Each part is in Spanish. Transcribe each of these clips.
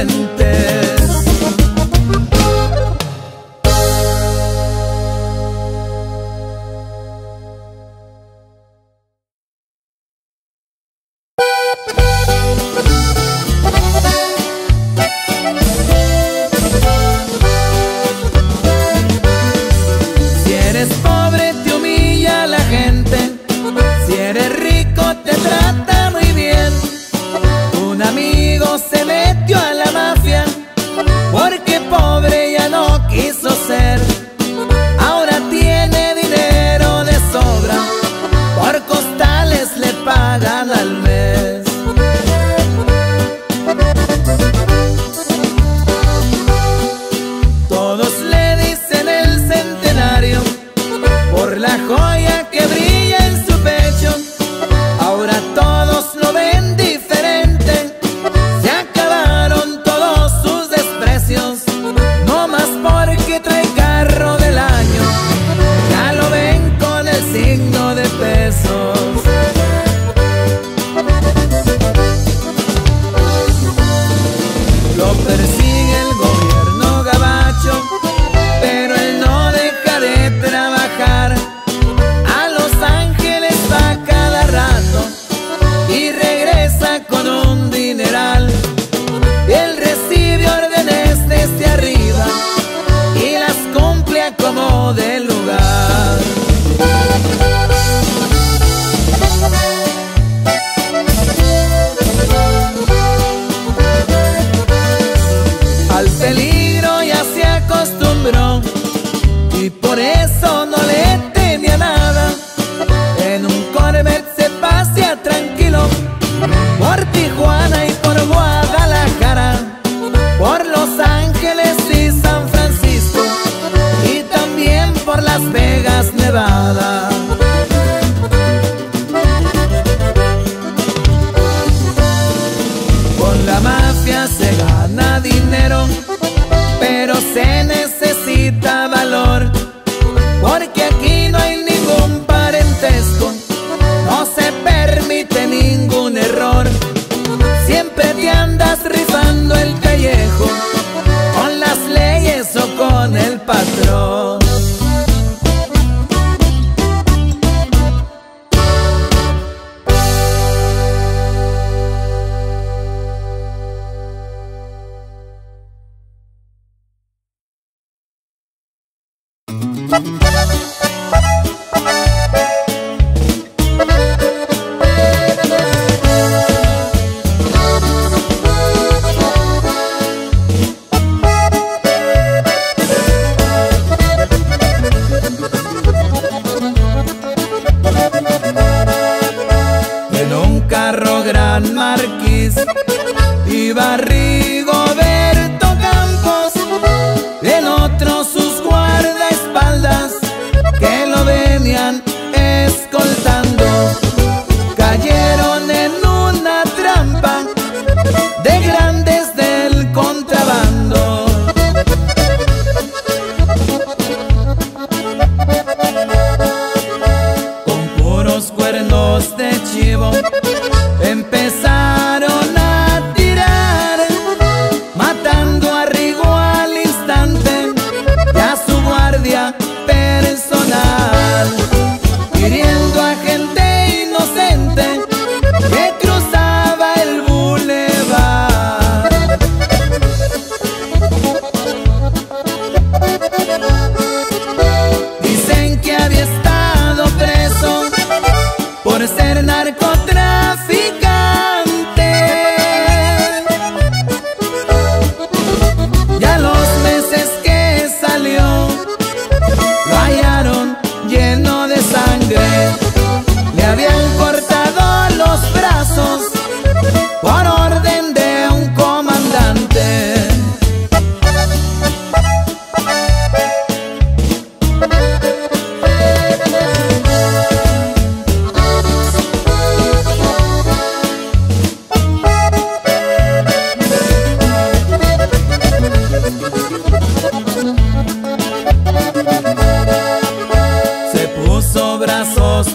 valientes.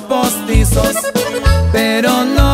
postizos, pero no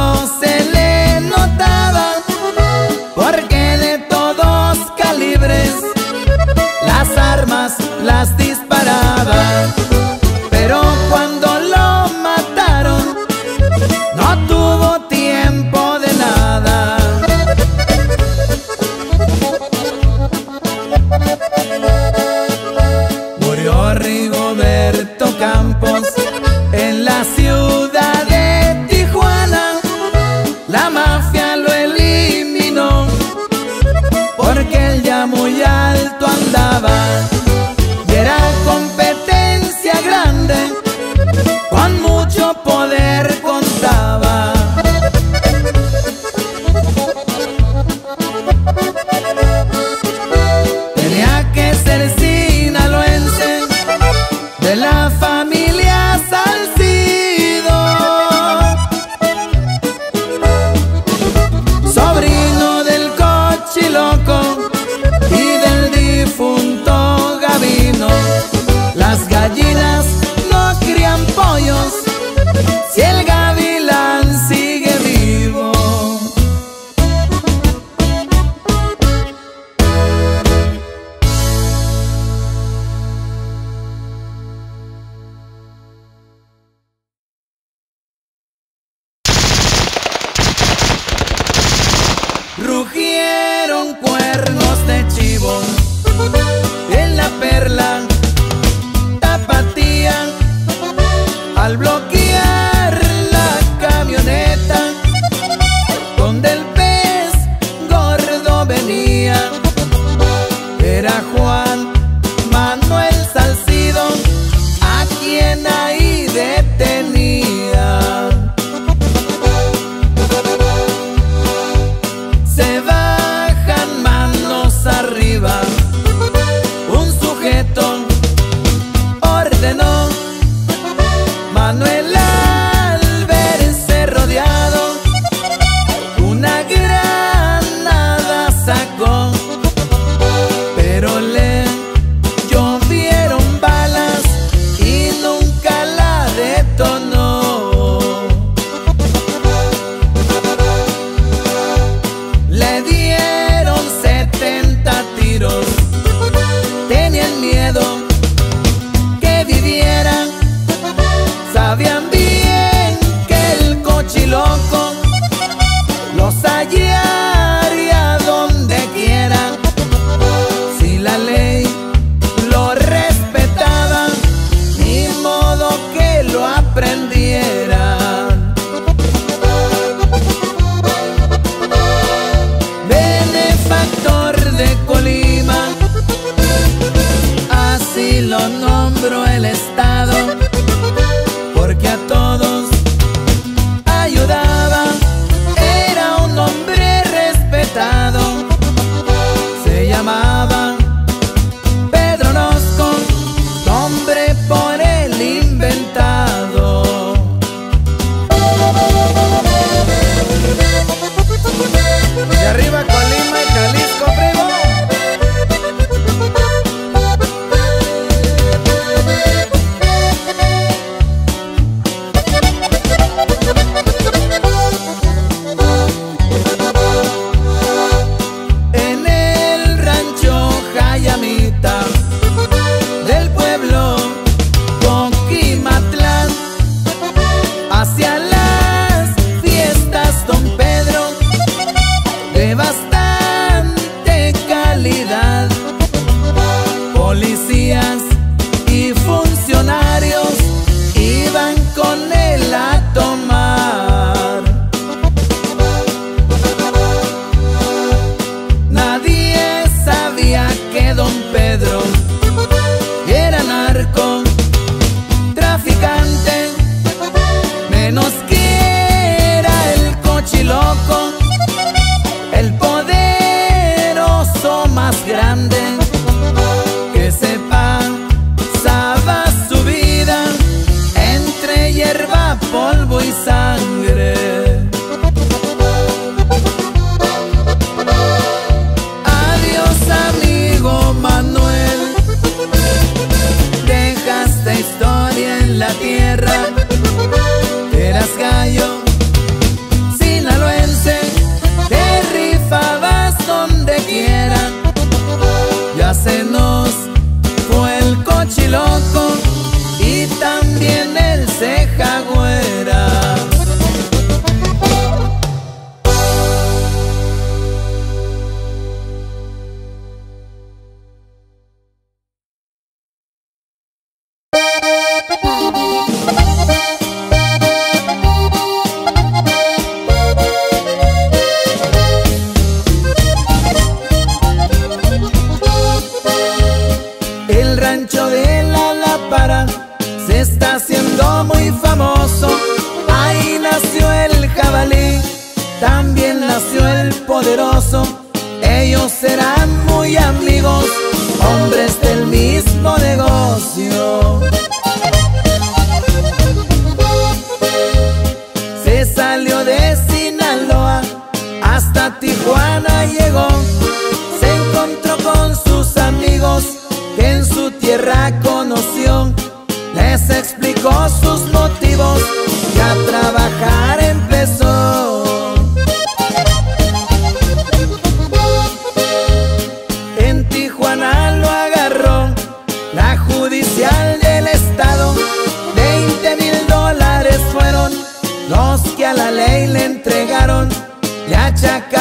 Le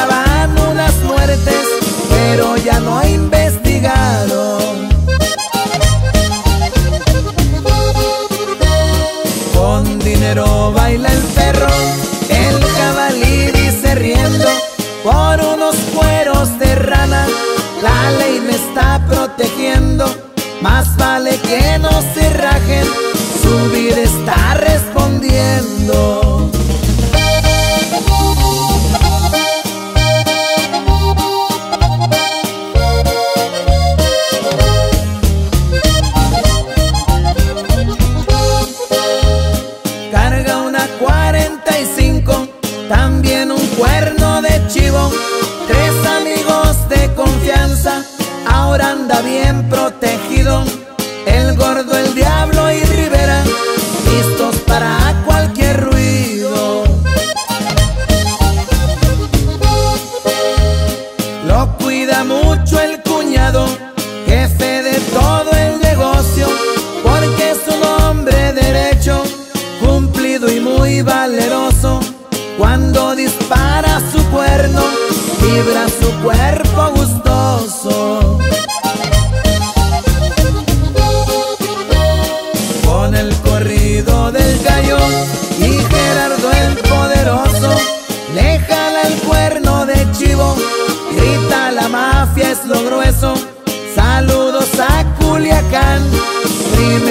Primeiro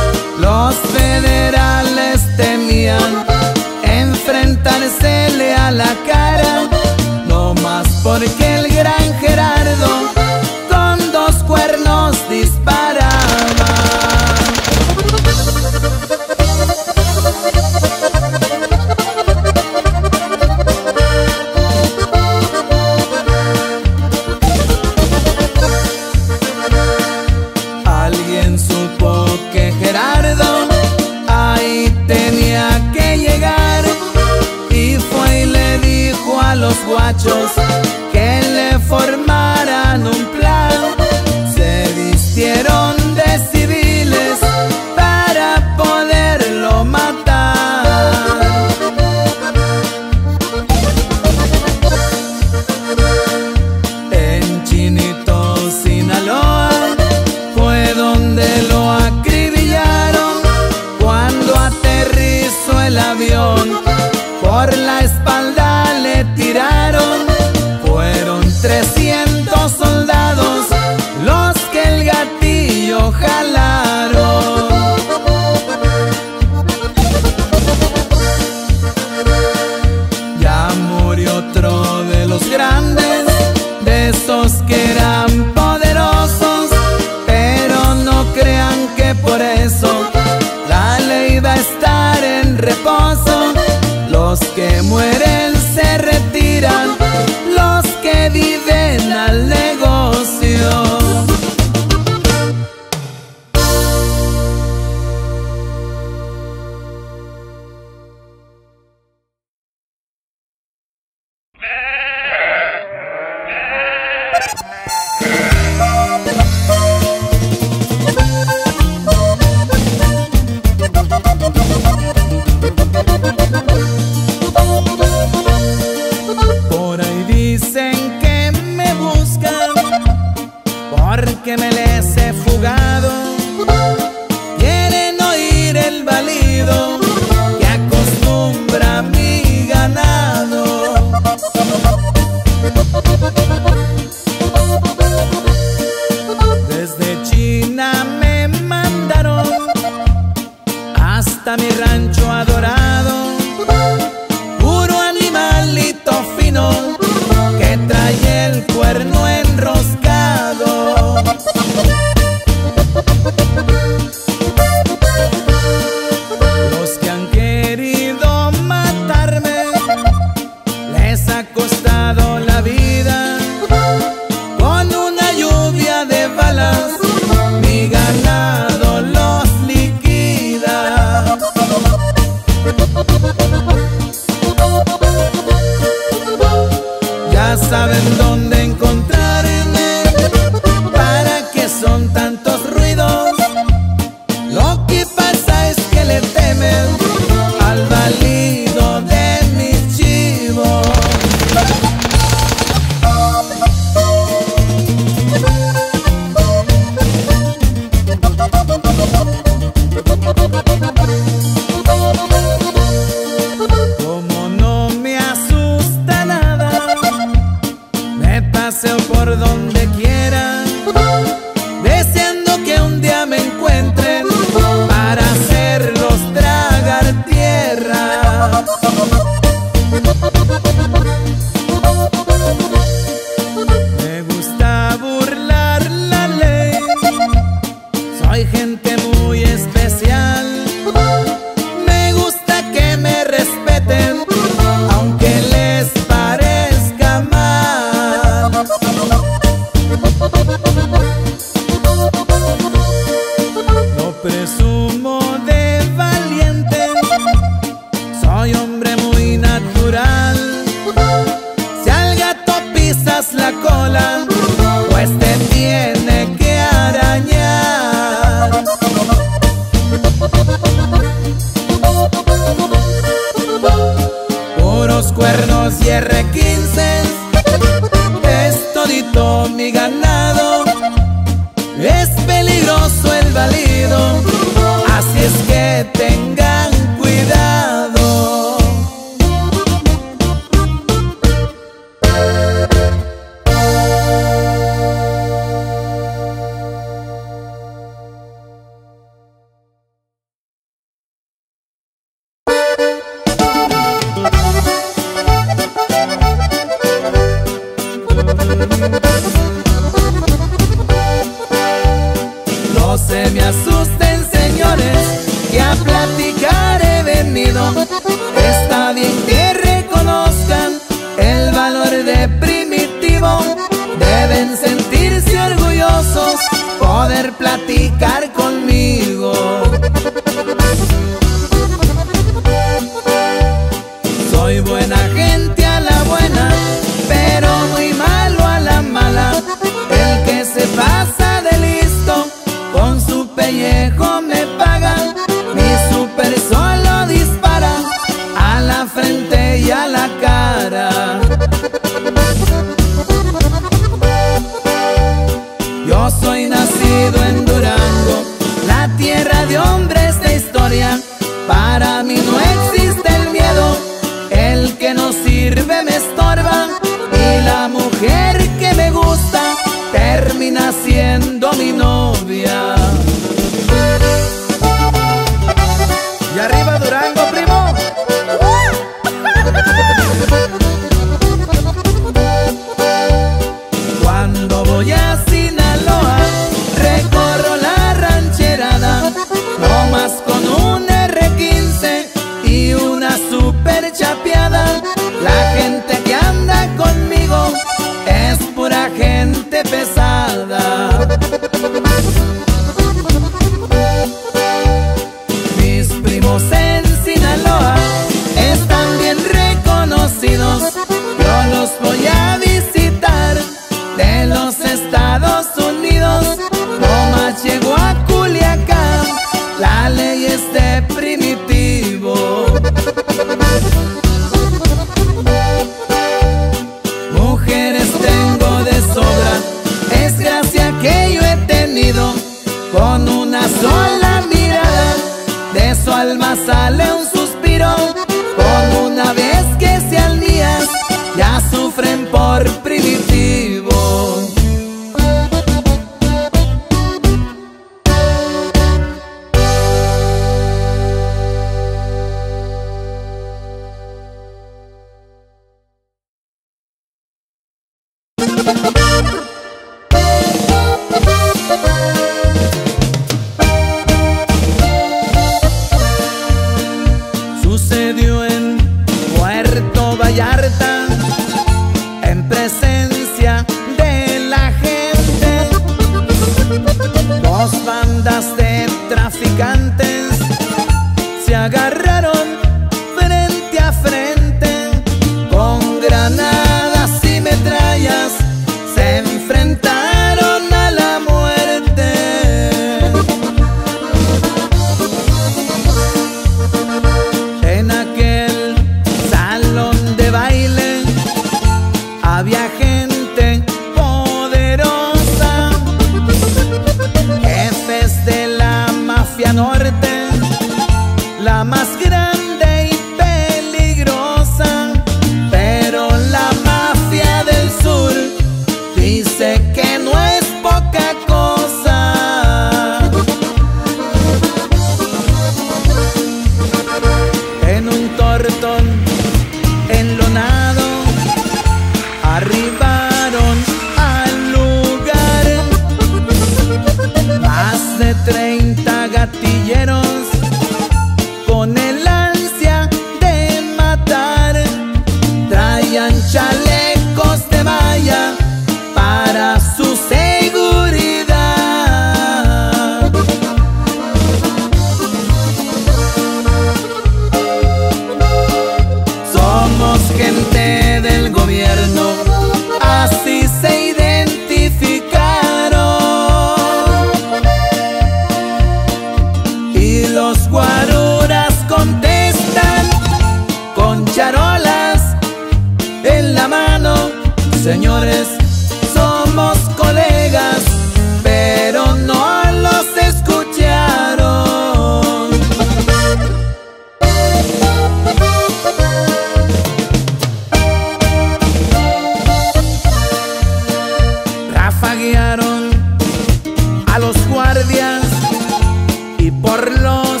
y por los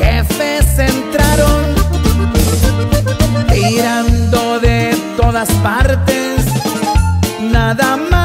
jefes entraron tirando de todas partes, nada más.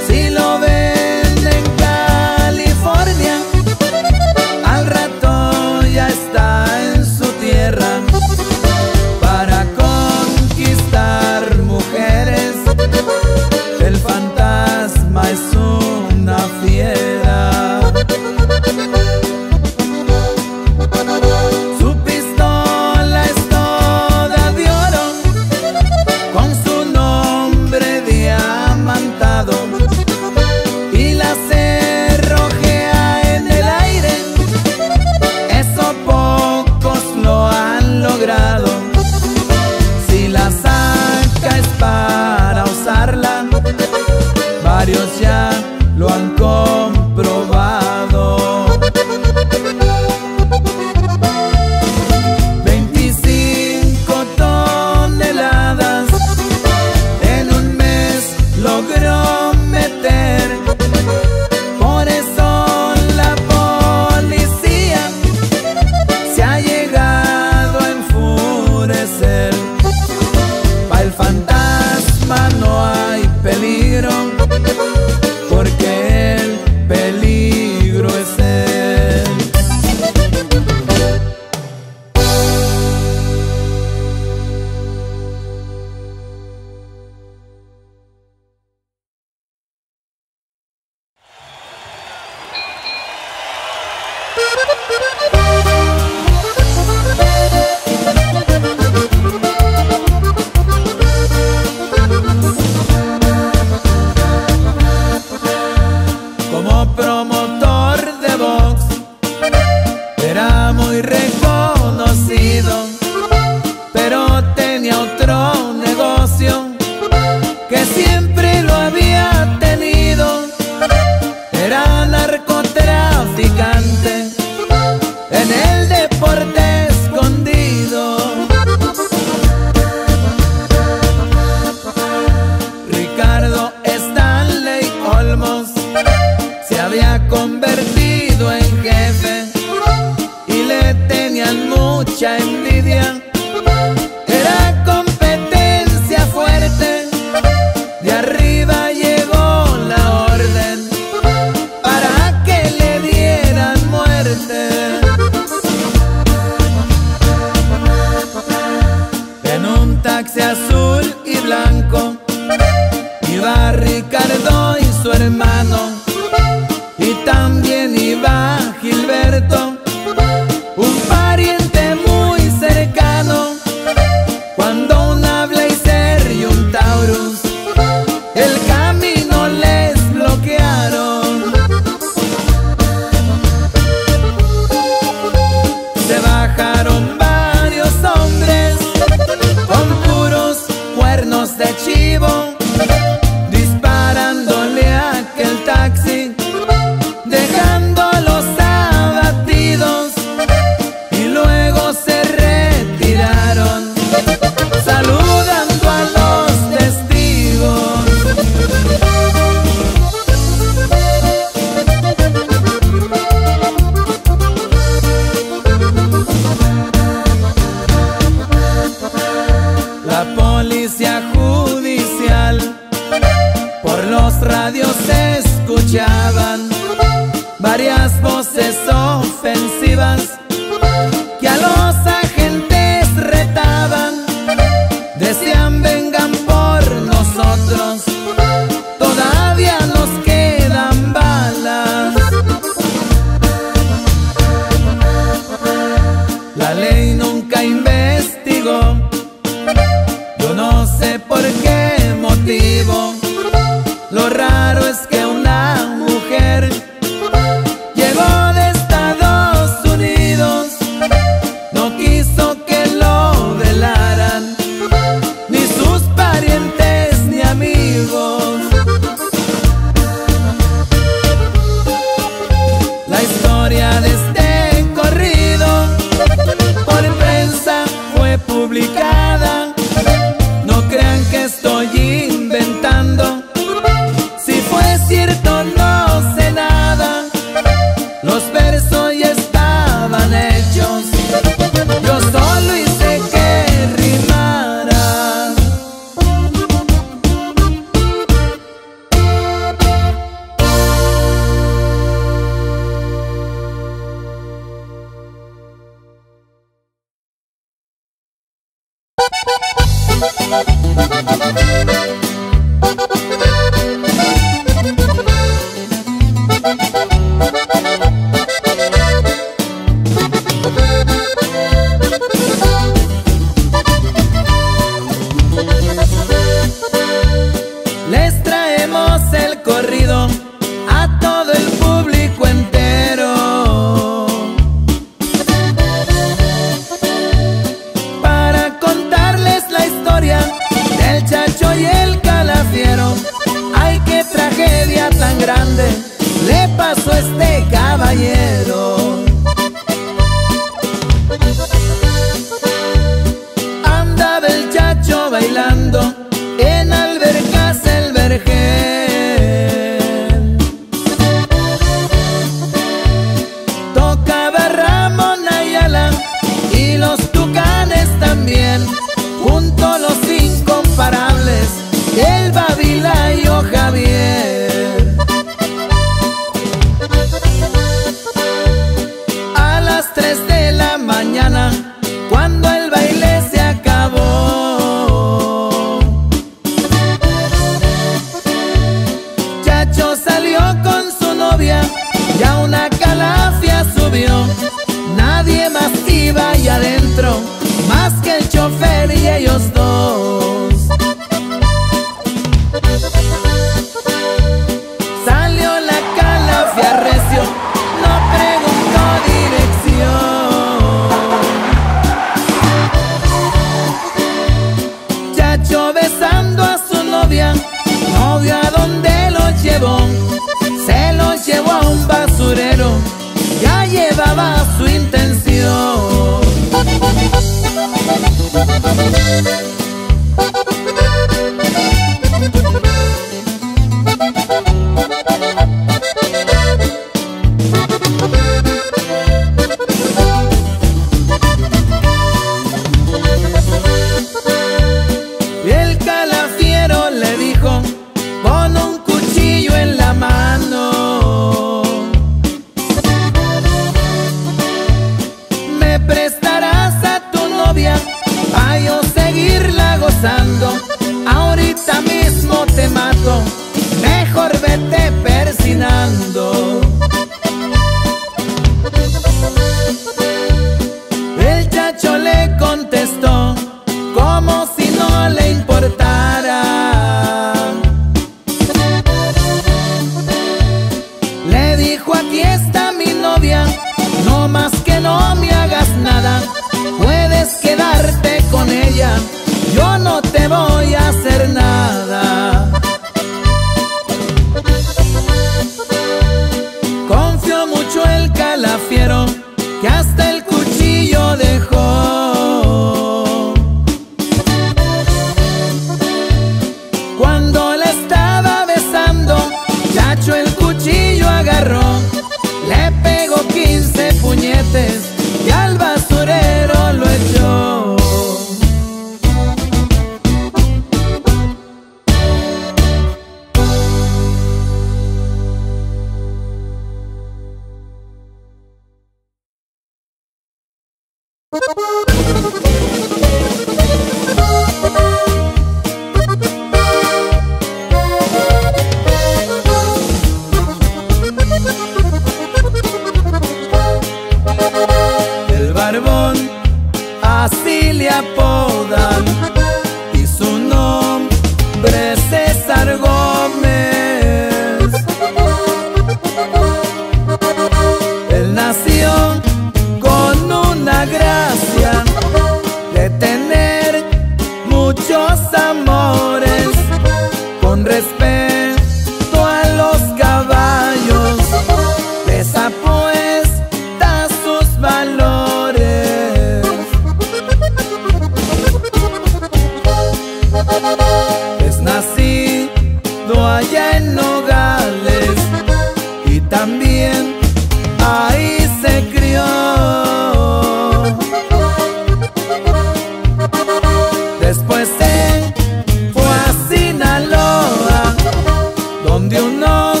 donde unos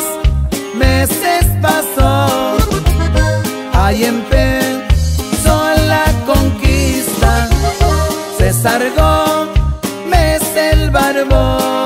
meses pasó, ahí empezó la conquista, se sargó, mes el barbón.